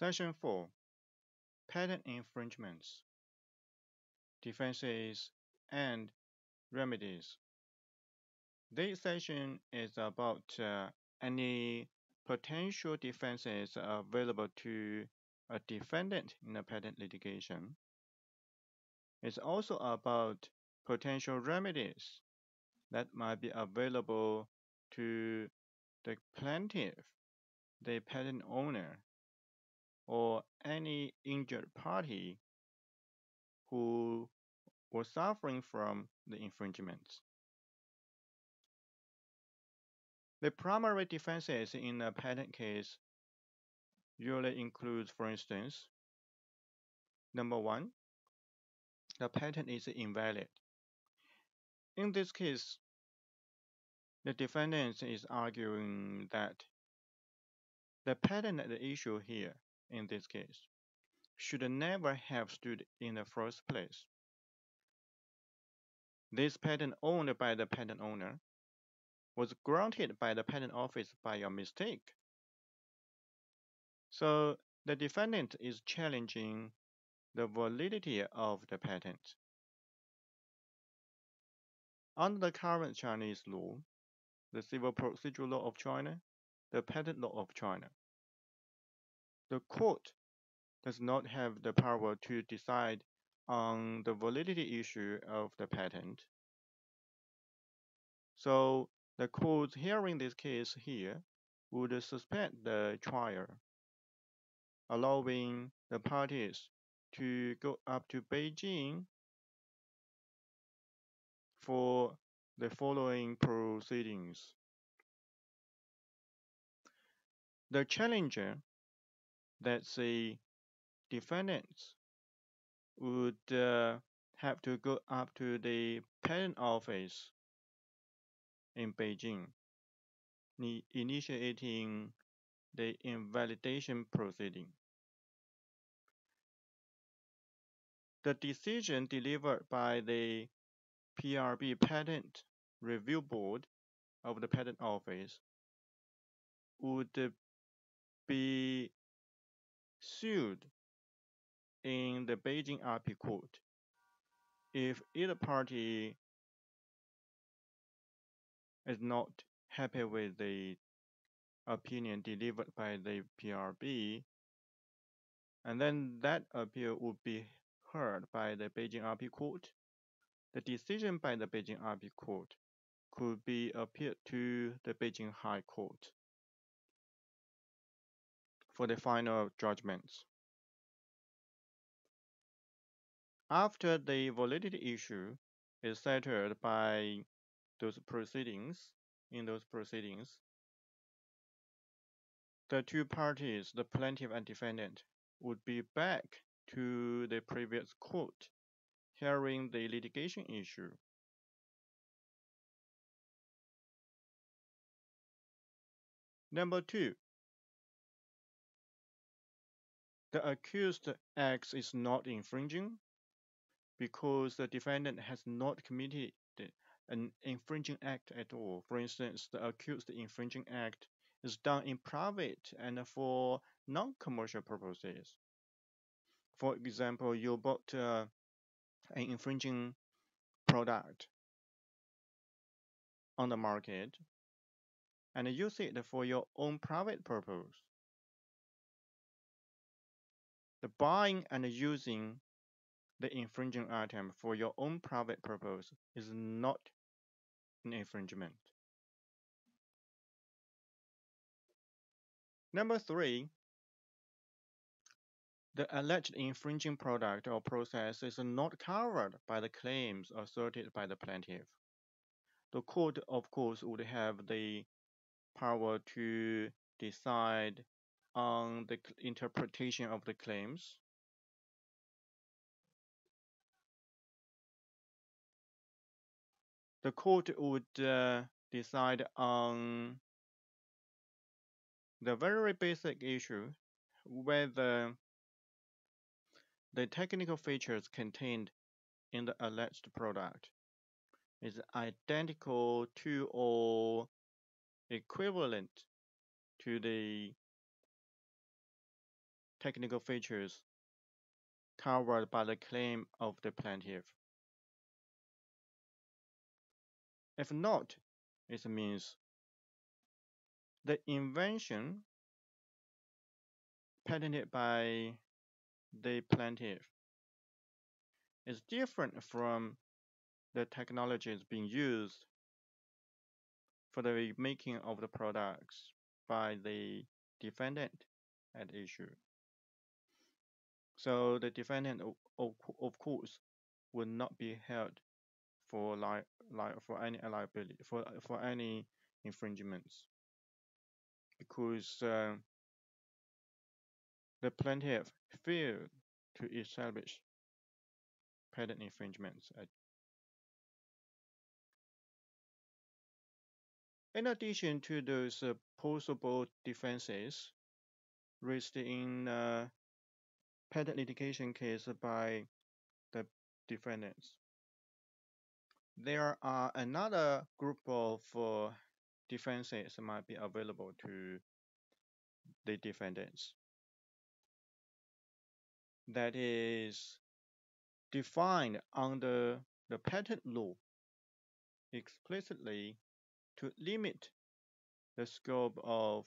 Section 4 Patent Infringements. Defenses and Remedies. This section is about uh, any potential defenses available to a defendant in a patent litigation. It's also about potential remedies that might be available to the plaintiff, the patent owner, or any injured party who was suffering from the infringements. The primary defenses in a patent case usually includes, for instance, number one, the patent is invalid. In this case, the defendant is arguing that the patent at issue here, in this case, should never have stood in the first place. This patent owned by the patent owner was granted by the patent office by a mistake. So the defendant is challenging the validity of the patent. Under the current Chinese law, the Civil Procedure Law of China, the Patent Law of China. The court does not have the power to decide on the validity issue of the patent. So the court hearing this case here would suspend the trial, allowing the parties to go up to Beijing for the following proceedings. The challenger, that's the defendants, would uh, have to go up to the patent office in Beijing, initiating the invalidation proceeding. The decision delivered by the PRB Patent Review Board of the Patent Office would be sued in the Beijing IP Court. If either party is not happy with the opinion delivered by the PRB, and then that appeal would be heard by the Beijing IP Court the decision by the Beijing IP Court could be appealed to the Beijing High Court for the final judgments. After the validity issue is settled by those proceedings, in those proceedings, the two parties, the plaintiff and defendant, would be back to the previous court hearing the litigation issue. Number two, the accused acts is not infringing because the defendant has not committed an infringing act at all. For instance, the accused infringing act is done in private and for non-commercial purposes. For example, you bought uh, an infringing product on the market and use it for your own private purpose. The buying and using the infringing item for your own private purpose is not an infringement. Number three, the alleged infringing product or process is not covered by the claims asserted by the plaintiff. The court, of course, would have the power to decide on the interpretation of the claims. The court would uh, decide on the very basic issue whether the technical features contained in the alleged product is identical to or equivalent to the technical features covered by the claim of the plaintiff. If not, it means the invention patented by the plaintiff is different from the technologies being used for the making of the products by the defendant at issue. So the defendant, of, course, would not be held for li, li for any liability for for any infringements because uh, the plaintiff failed to establish patent infringements. In addition to those uh, possible defenses raised in uh, patent litigation case by the defendants, there are another group of uh, defenses might be available to the defendants. That is defined under the patent law explicitly to limit the scope of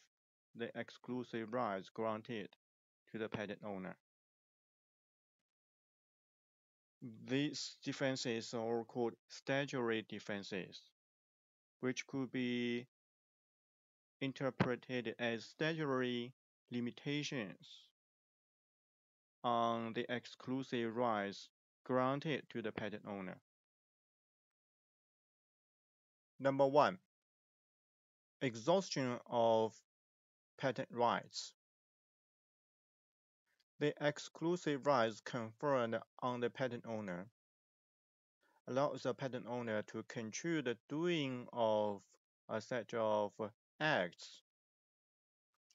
the exclusive rights granted to the patent owner. These defenses are called statutory defenses, which could be interpreted as statutory limitations on the exclusive rights granted to the patent owner. Number one, exhaustion of patent rights. The exclusive rights conferred on the patent owner allows the patent owner to control the doing of a set of acts.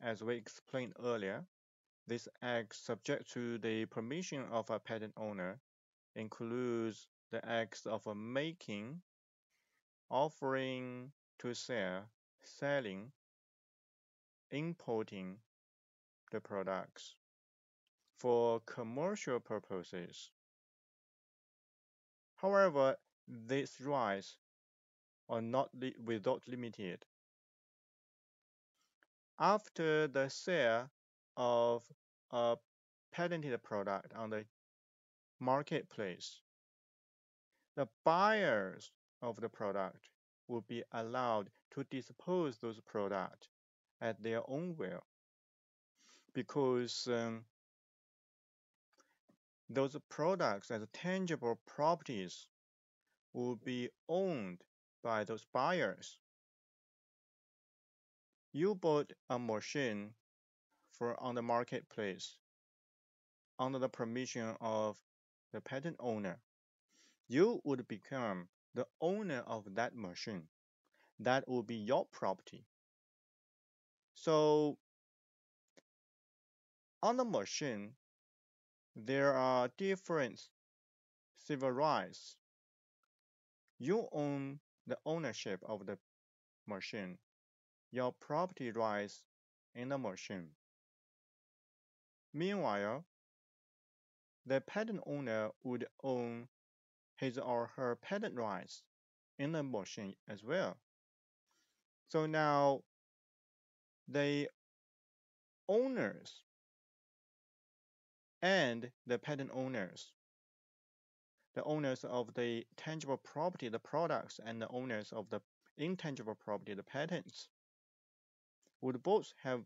As we explained earlier, this act subject to the permission of a patent owner includes the acts of making, offering to sell, selling, importing the products for commercial purposes. However, these rights are not li without limited. After the sale of a patented product on the marketplace, the buyers of the product will be allowed to dispose those products at their own will because um, those products as tangible properties will be owned by those buyers. You bought a machine for on the marketplace under the permission of the patent owner. You would become the owner of that machine. That would be your property. So on the machine, there are different civil rights. You own the ownership of the machine, your property rights in the machine. Meanwhile, the patent owner would own his or her patent rights in the machine as well. So now the owners and the patent owners, the owners of the tangible property, the products, and the owners of the intangible property, the patents, would both have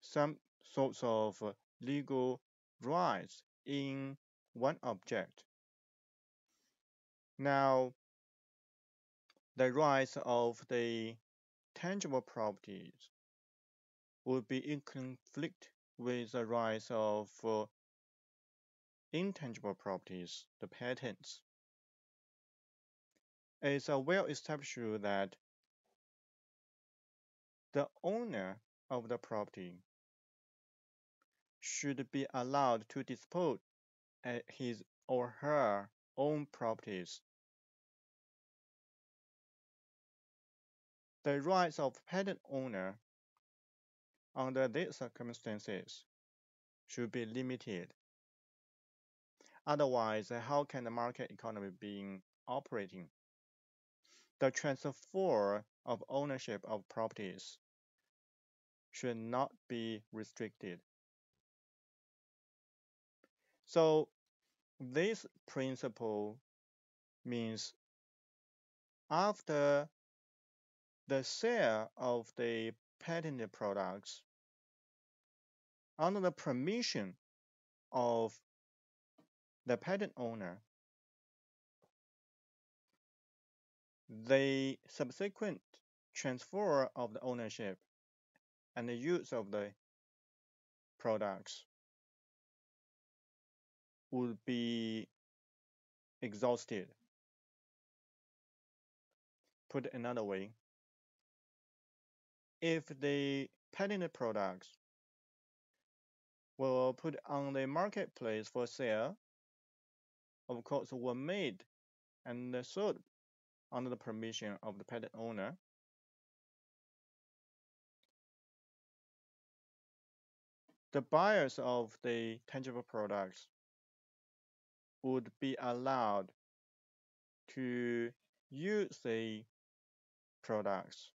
some sorts of legal rights in one object. Now, the rights of the tangible properties would be in conflict with the rights of intangible properties, the patents. It's a well established rule that the owner of the property should be allowed to dispose at his or her own properties. The rights of patent owner under these circumstances should be limited. Otherwise, how can the market economy be operating? The transfer of ownership of properties should not be restricted. So this principle means after the sale of the patented products under the permission of the patent owner, the subsequent transfer of the ownership and the use of the products would be exhausted. Put another way, if the patented products were put on the marketplace for sale, of course, were made and sold under the permission of the patent owner, the buyers of the tangible products would be allowed to use the products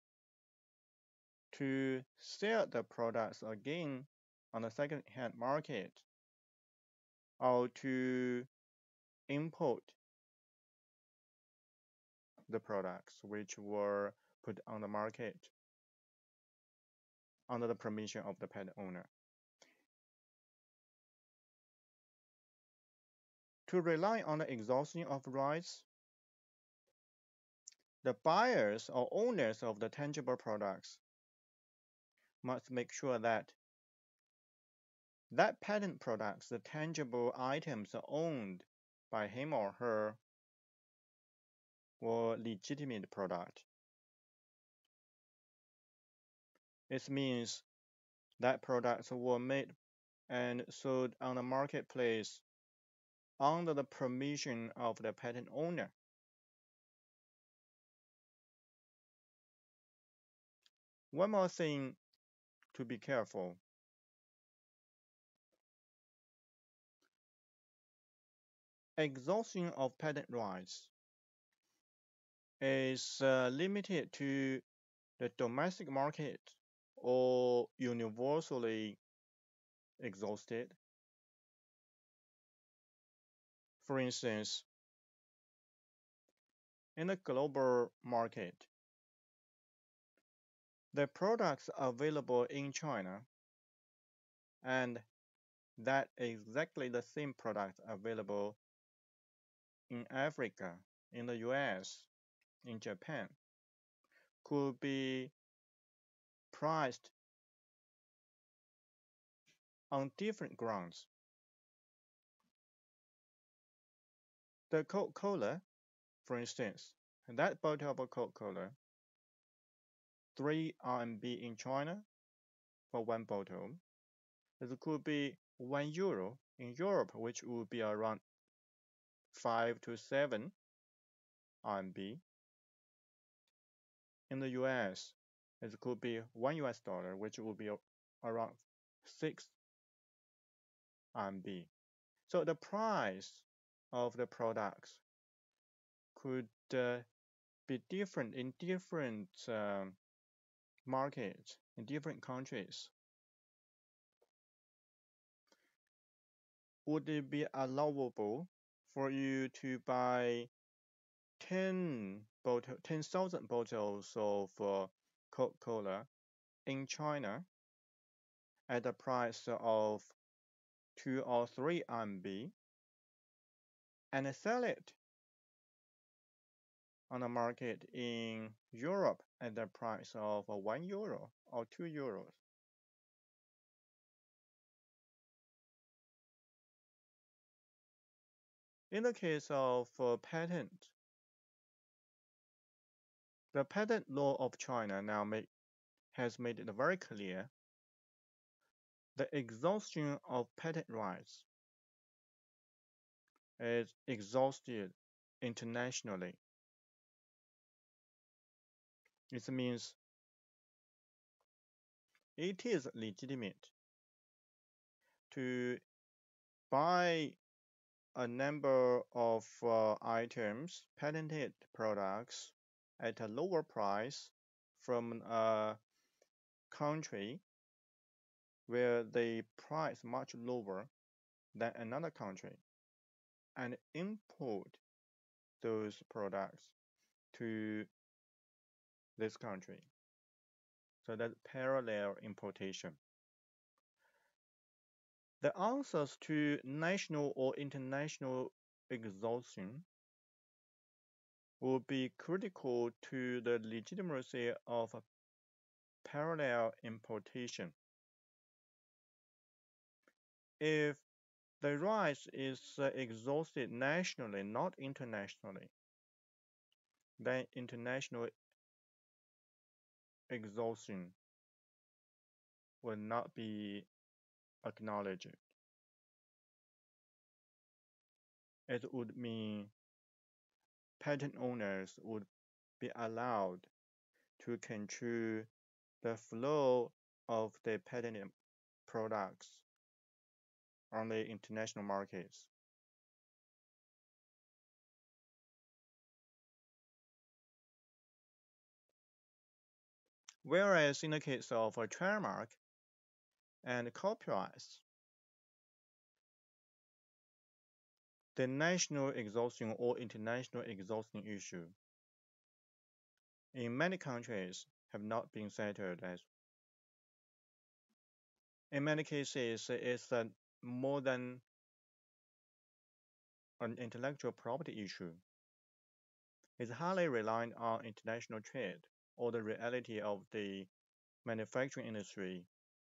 to sell the products again on the second-hand market or to import the products which were put on the market under the permission of the patent owner. To rely on the exhaustion of rights, the buyers or owners of the tangible products must make sure that that patent products, the tangible items owned by him or her were legitimate product. It means that products were made and sold on the marketplace under the permission of the patent owner. One more thing to be careful. Exhaustion of patent rights is uh, limited to the domestic market or universally exhausted. For instance, in the global market, the products available in China and that exactly the same product available in Africa, in the US, in Japan, could be priced on different grounds. The Coca-Cola, for instance, that bottle of Coca-Cola, 3 RMB in China for one bottle. It could be 1 euro in Europe, which would be around 5 to 7 RMB. In the US, it could be 1 US dollar, which would be around 6 RMB. So the price of the products could uh, be different in different um, markets, in different countries. Would it be allowable for you to buy 10 bottle, 10,000 bottles of uh, Coca-Cola in China at the price of 2 or 3 RMB and sell it on the market in Europe at the price of 1 euro or 2 euros. In the case of uh, patent, the patent law of China now make, has made it very clear the exhaustion of patent rights is exhausted internationally. It means it is legitimate to buy a number of uh, items, patented products at a lower price from a country where the price much lower than another country and import those products to this country. So that's parallel importation. The answers to national or international exhaustion will be critical to the legitimacy of parallel importation. If the rights is uh, exhausted nationally, not internationally, then international exhaustion will not be acknowledged. It would mean patent owners would be allowed to control the flow of the patented products on the international markets. Whereas in the case of a trademark and copyrights, the national exhaustion or international exhaustion issue. In many countries have not been settled as in many cases it's a more than an intellectual property issue. It's highly reliant on international trade or the reality of the manufacturing industry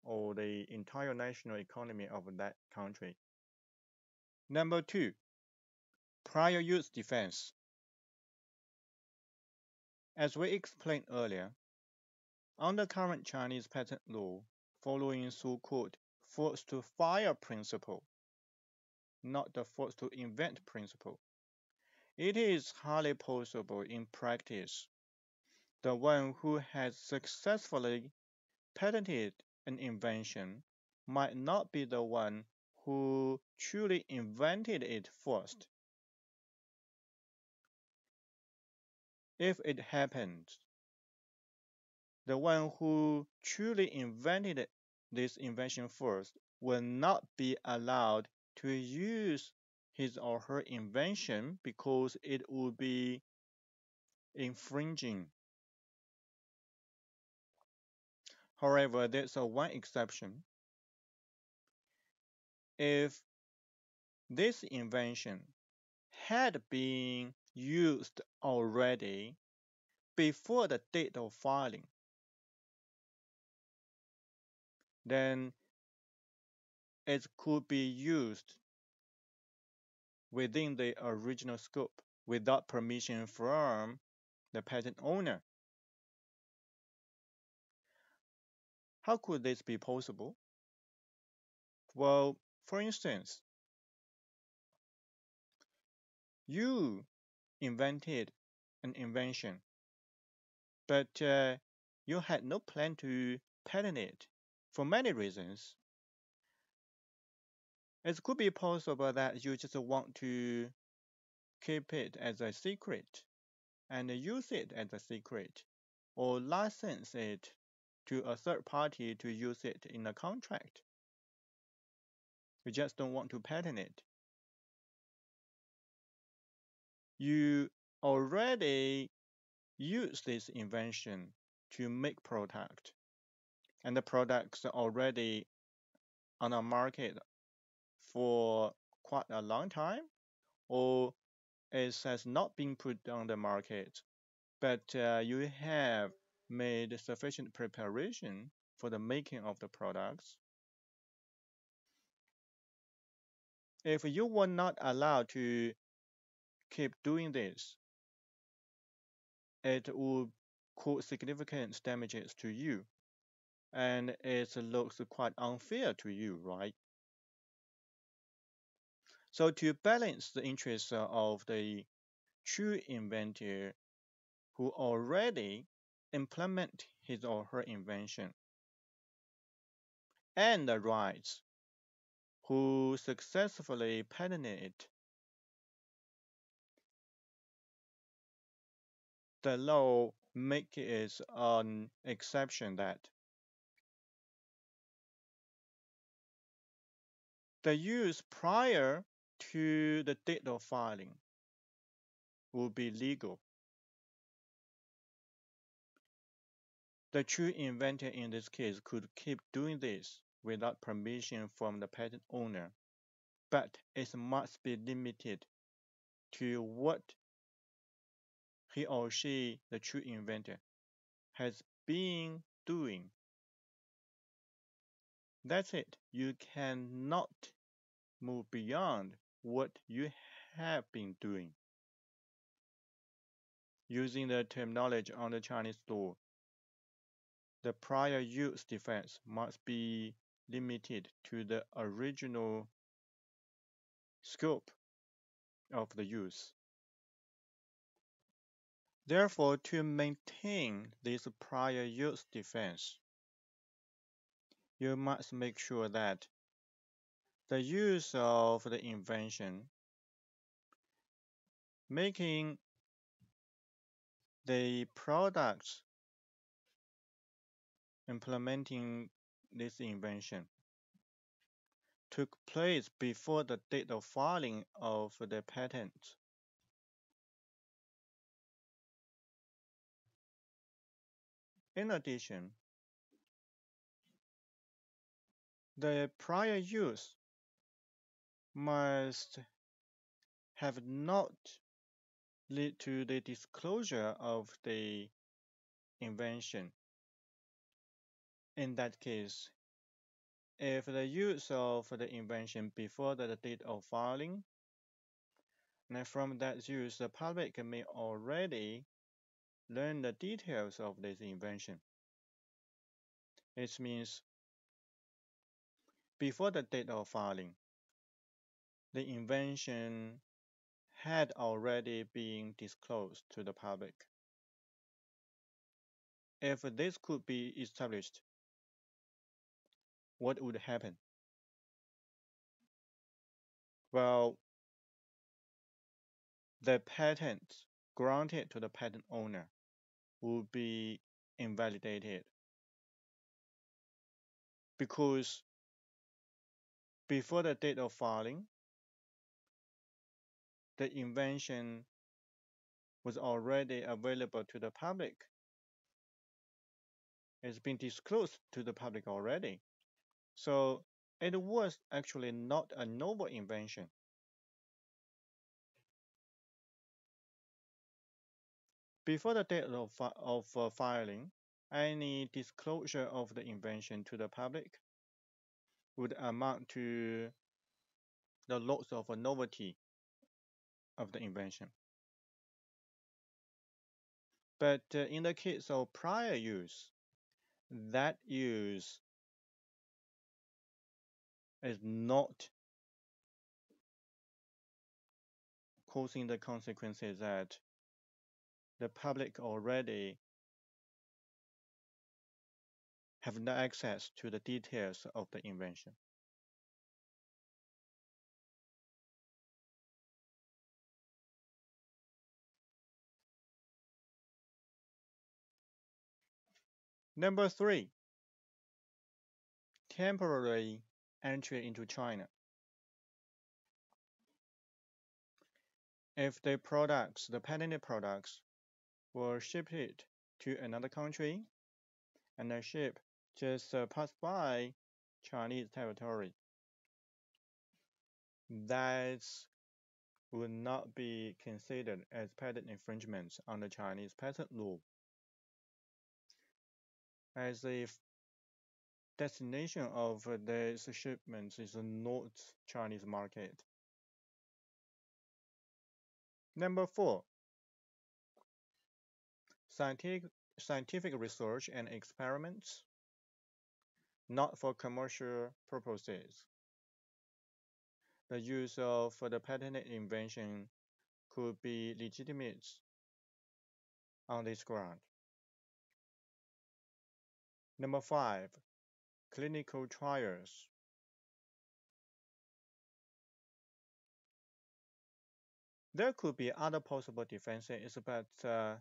or the entire national economy of that country. Number two, prior use defense. As we explained earlier, under current Chinese patent law, following so-called first to file principle, not the first to invent principle. It is highly possible in practice the one who has successfully patented an invention might not be the one who truly invented it first. If it happens, the one who truly invented this invention first will not be allowed to use his or her invention because it would be infringing. However, there's a one exception. If this invention had been used already before the date of filing, then it could be used within the original scope without permission from the patent owner. How could this be possible? Well, for instance, you invented an invention, but uh, you had no plan to patent it for many reasons. It could be possible that you just want to keep it as a secret and use it as a secret or license it to a third party to use it in a contract. You just don't want to patent it. You already use this invention to make product and the products are already on the market for quite a long time or it has not been put on the market but uh, you have made sufficient preparation for the making of the products if you were not allowed to keep doing this it would cause significant damages to you and it looks quite unfair to you, right? So to balance the interests of the true inventor who already implement his or her invention and the rights who successfully patented it. The law makes it an exception that the use prior to the date of filing will be legal. The true inventor in this case could keep doing this without permission from the patent owner, but it must be limited to what he or she, the true inventor, has been doing. That's it. You cannot move beyond what you have been doing. Using the terminology on the Chinese law, the prior use defense must be limited to the original scope of the use. Therefore, to maintain this prior use defense, you must make sure that the use of the invention making the products implementing this invention took place before the date of filing of the patent. In addition, the prior use must have not led to the disclosure of the invention. In that case, if the use of the invention before the date of filing, and from that use, the public may already learn the details of this invention. It means before the date of filing, the invention had already been disclosed to the public. If this could be established, what would happen? Well, the patent granted to the patent owner would be invalidated because before the date of filing, the invention was already available to the public. It's been disclosed to the public already. So it was actually not a novel invention. Before the date of, of uh, filing, any disclosure of the invention to the public would amount to the loss of a novelty of the invention. But uh, in the case of prior use, that use is not causing the consequences that the public already have no access to the details of the invention. Number three, temporary entry into China. If the products, the patented products, were shipped to another country, and the ship just uh, passed by Chinese territory, that would not be considered as patent infringements under Chinese patent law as the destination of these shipments is not Chinese market. Number four, scientific, scientific research and experiments, not for commercial purposes. The use of the patented invention could be legitimate on this ground. Number five, clinical trials there could be other possible defenses, but uh,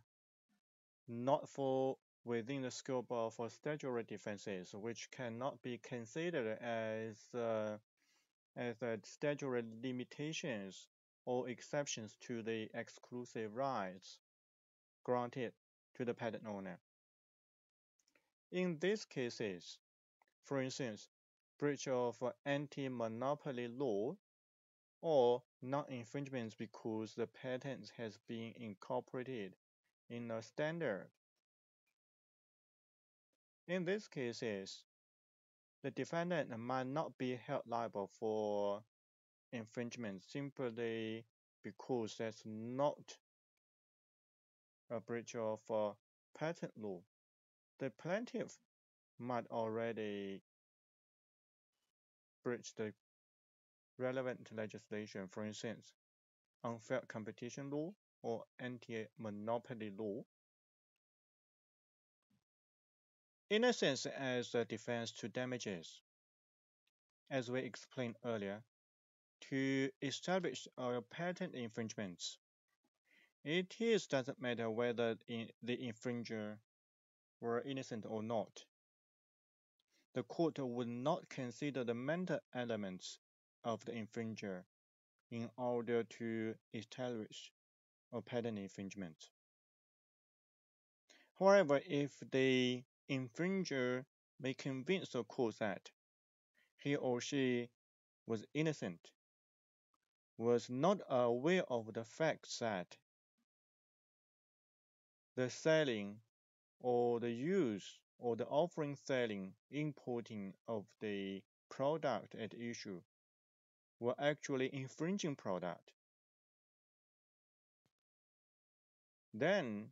not for within the scope of statutory defenses, which cannot be considered as uh, as uh, statutory limitations or exceptions to the exclusive rights granted to the patent owner. In these cases, for instance, breach of anti-monopoly law or non-infringement because the patent has been incorporated in a standard. In these cases, the defendant might not be held liable for infringement simply because that's not a breach of uh, patent law. The plaintiff might already breach the relevant legislation, for instance, unfair competition law or anti-monopoly law. Innocence as a defense to damages. As we explained earlier, to establish a patent infringements, it is doesn't matter whether in the infringer were innocent or not. The court would not consider the mental elements of the infringer in order to establish a patent infringement. However, if the infringer may convince the court that he or she was innocent, was not aware of the fact that the selling or the use or the offering, selling, importing of the product at issue were actually infringing product. Then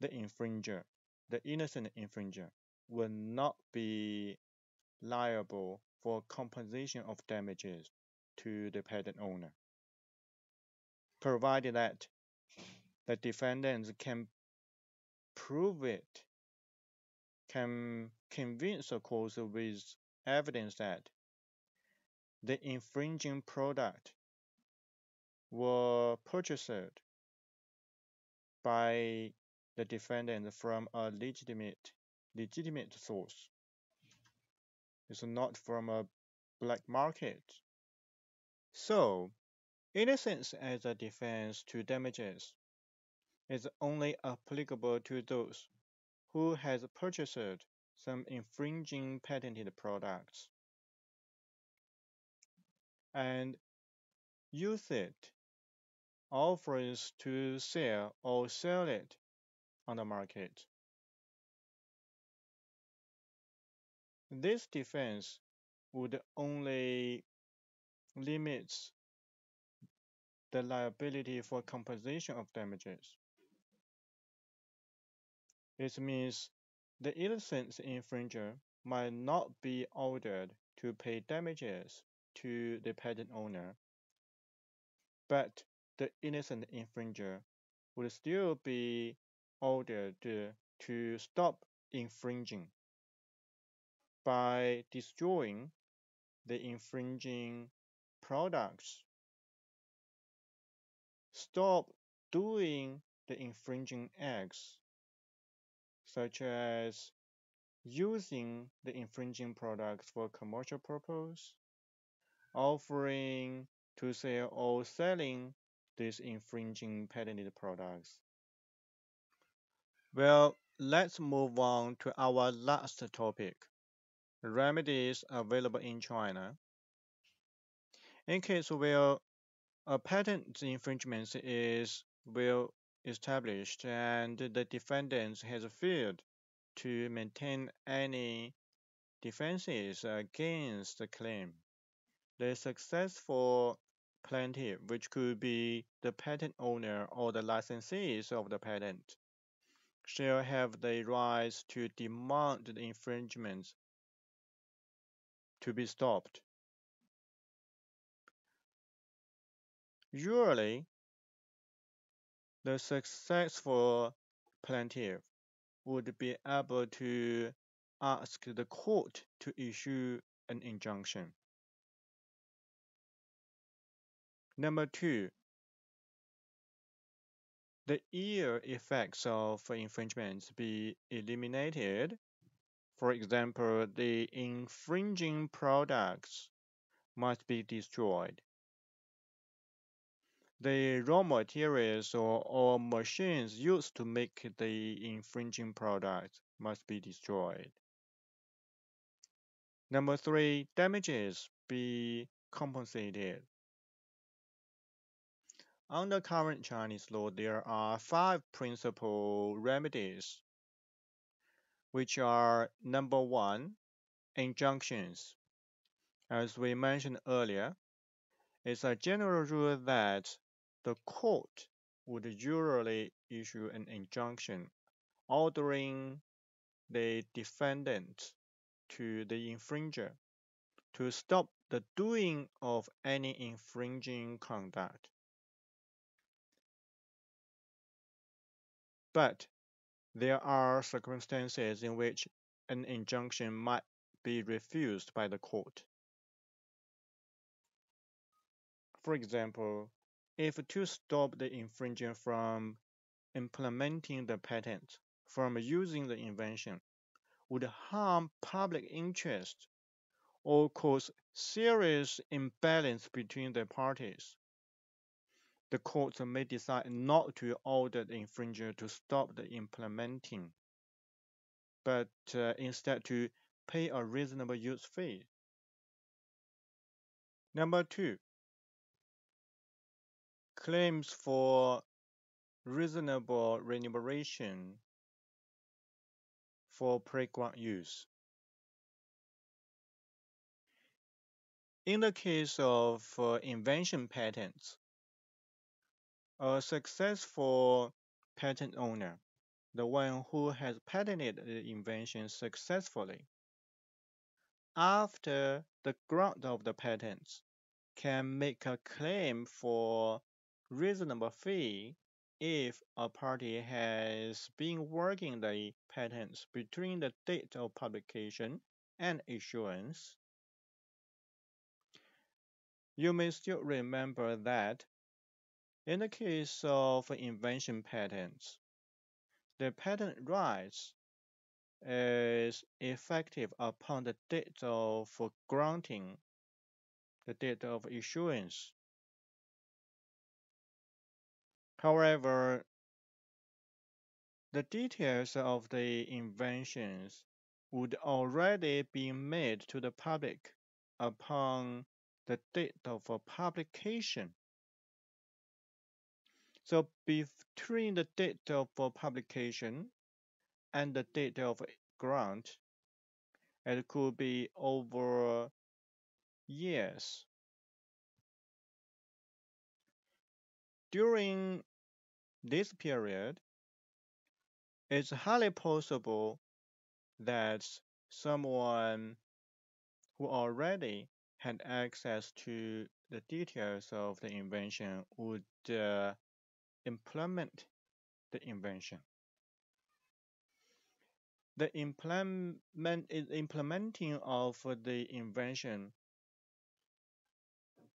the infringer, the innocent infringer, will not be liable for compensation of damages to the patent owner, provided that the defendants can prove it, can convince the court with evidence that the infringing product were purchased by the defendant from a legitimate legitimate source. It's not from a black market. So, innocence as a defense to damages is only applicable to those who has purchased some infringing patented products and use it offers to sell or sell it on the market. This defense would only limit the liability for compensation of damages. It means the innocent infringer might not be ordered to pay damages to the patent owner, but the innocent infringer would still be ordered to stop infringing by destroying the infringing products. Stop doing the infringing acts such as using the infringing products for commercial purpose, offering to sell or selling these infringing patented products. Well, let's move on to our last topic, remedies available in China. In case where a patent infringement is well established and the defendant has failed to maintain any defenses against the claim. The successful plaintiff, which could be the patent owner or the licensees of the patent, shall have the right to demand the infringement to be stopped. Usually, the successful plaintiff would be able to ask the court to issue an injunction. Number two, the ill effects of infringements be eliminated. For example, the infringing products must be destroyed. The raw materials or, or machines used to make the infringing products must be destroyed. Number three, damages be compensated. Under current Chinese law, there are five principal remedies, which are number one, injunctions. As we mentioned earlier, it's a general rule that the court would usually issue an injunction ordering the defendant to the infringer to stop the doing of any infringing conduct. But there are circumstances in which an injunction might be refused by the court. For example, if to stop the infringer from implementing the patent, from using the invention, would harm public interest or cause serious imbalance between the parties. The court may decide not to order the infringer to stop the implementing, but uh, instead to pay a reasonable use fee. Number two, claims for reasonable remuneration for pre-grant use. In the case of uh, invention patents, a successful patent owner, the one who has patented the invention successfully, after the grant of the patents, can make a claim for reasonable fee if a party has been working the patents between the date of publication and issuance. You may still remember that in the case of invention patents, the patent rights is effective upon the date of granting, the date of issuance. However, the details of the inventions would already be made to the public upon the date of publication. So between the date of publication and the date of grant, it could be over years. During this period, it's highly possible that someone who already had access to the details of the invention would uh, implement the invention. The implement, implementing of the invention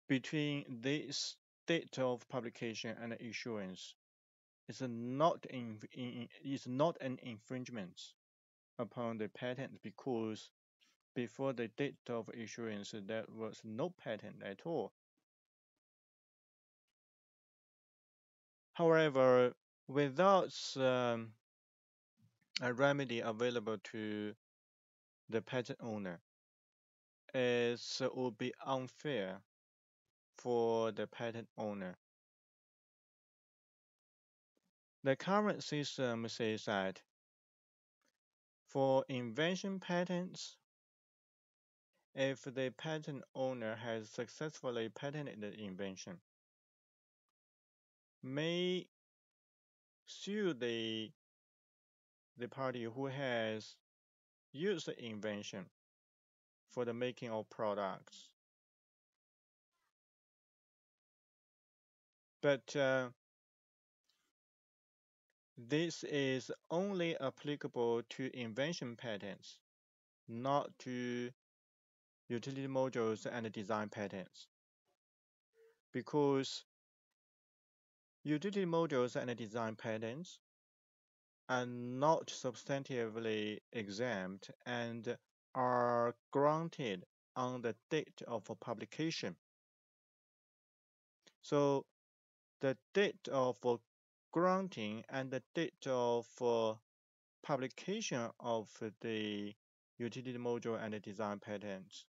between this date of publication and issuance is not in, in, is not an infringement upon the patent because before the date of issuance there was no patent at all. However, without um, a remedy available to the patent owner, it would be unfair for the patent owner. The current system says that for invention patents, if the patent owner has successfully patented the invention, may sue the the party who has used the invention for the making of products. But uh, this is only applicable to invention patents, not to utility models and design patents. because utility models and design patents are not substantively examined and are granted on the date of publication. So the date of granting and the date of publication of the utility model and the design patents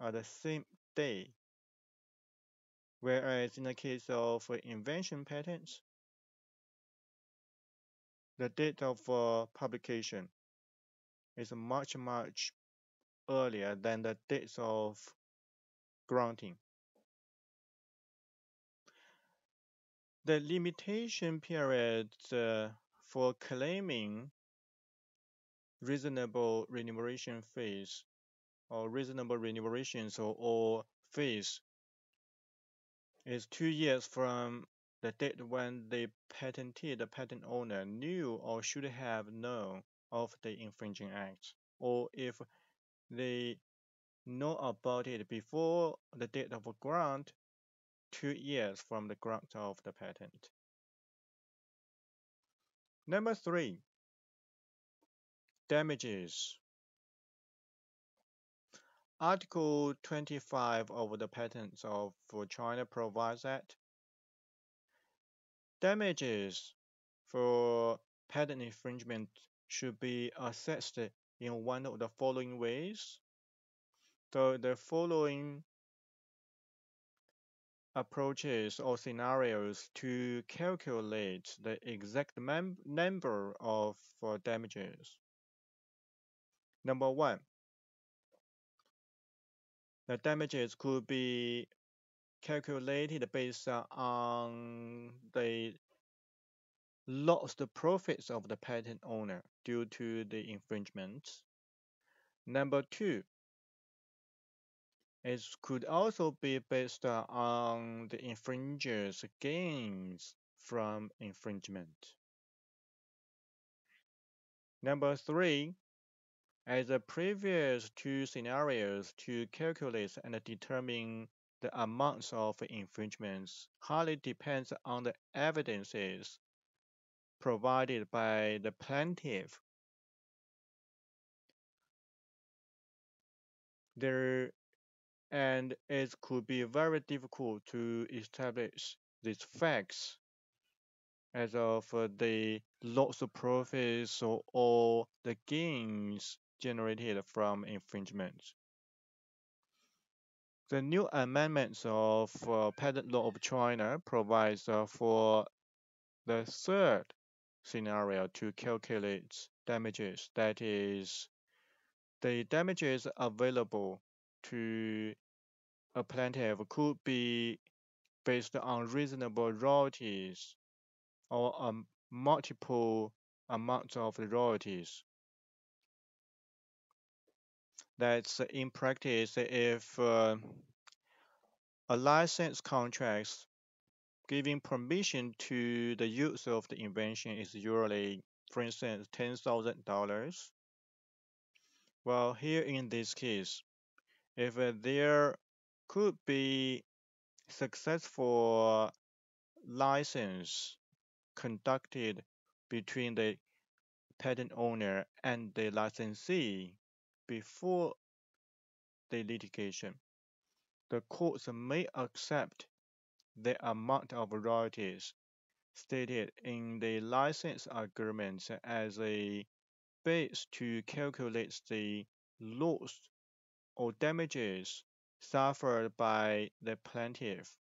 are the same day. Whereas in the case of invention patents, the date of uh, publication is much, much earlier than the dates of granting. The limitation period uh, for claiming reasonable remuneration fees or reasonable remunerations or, or fees is two years from the date when the patentee, the patent owner, knew or should have known of the infringing act, or if they know about it before the date of grant, two years from the grant of the patent. Number three, damages. Article 25 of the Patents of China provides that Damages for patent infringement should be assessed in one of the following ways. So the following approaches or scenarios to calculate the exact number of uh, damages. Number one, the damages could be calculated based on the lost profits of the patent owner due to the infringement. Number two, it could also be based on the infringer's gains from infringement. Number three, as the previous two scenarios to calculate and determine the amounts of infringements highly depends on the evidences provided by the plaintiff. There and it could be very difficult to establish these facts as of the loss of profits or, or the gains generated from infringements. The new amendments of uh, Patent Law of China provides uh, for the third scenario to calculate damages. That is, the damages available to a plaintiff could be based on reasonable royalties or a multiple amounts of royalties. That's in practice if uh, a license contract giving permission to the use of the invention is usually, for instance, $10,000. Well, here in this case, if uh, there could be successful license conducted between the patent owner and the licensee before the litigation, the courts may accept the amount of royalties stated in the license agreement as a base to calculate the loss or damages suffered by the plaintiff.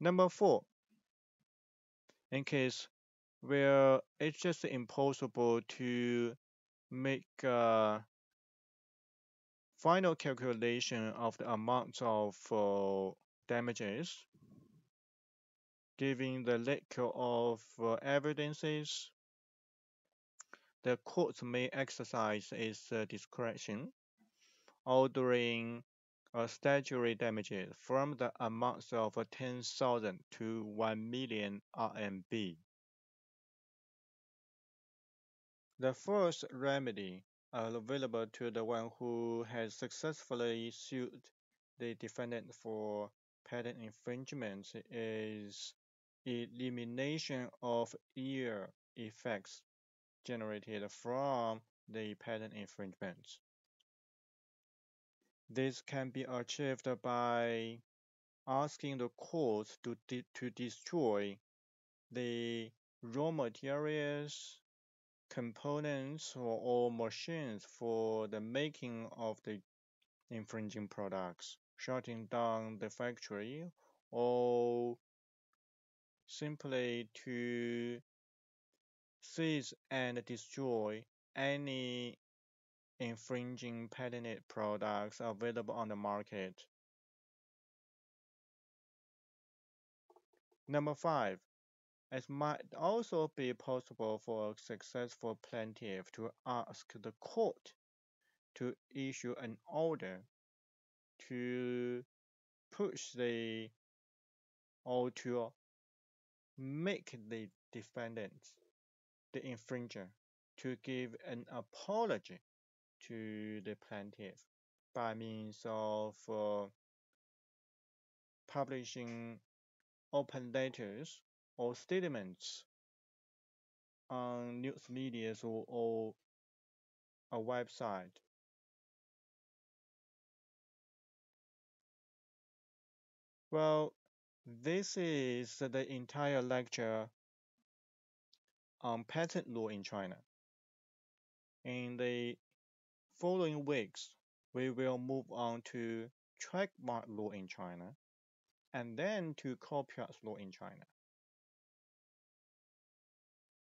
Number four, in case where it's just impossible to make a final calculation of the amount of uh, damages, given the lack of uh, evidences, the court may exercise its uh, discretion, ordering a statutory damages from the amounts of 10,000 to 1 million RMB. The first remedy available to the one who has successfully sued the defendant for patent infringement is elimination of ear effects generated from the patent infringement. This can be achieved by asking the court to, de to destroy the raw materials, components, or, or machines for the making of the infringing products, shutting down the factory, or simply to seize and destroy any infringing patented products available on the market. Number five, it might also be possible for a successful plaintiff to ask the court to issue an order to push the or to make the defendant, the infringer, to give an apology to the plaintiff by means of uh, publishing open letters or statements on news media or, or a website. Well, this is the entire lecture on patent law in China. In the following weeks, we will move on to trademark law in China and then to copyright law in China.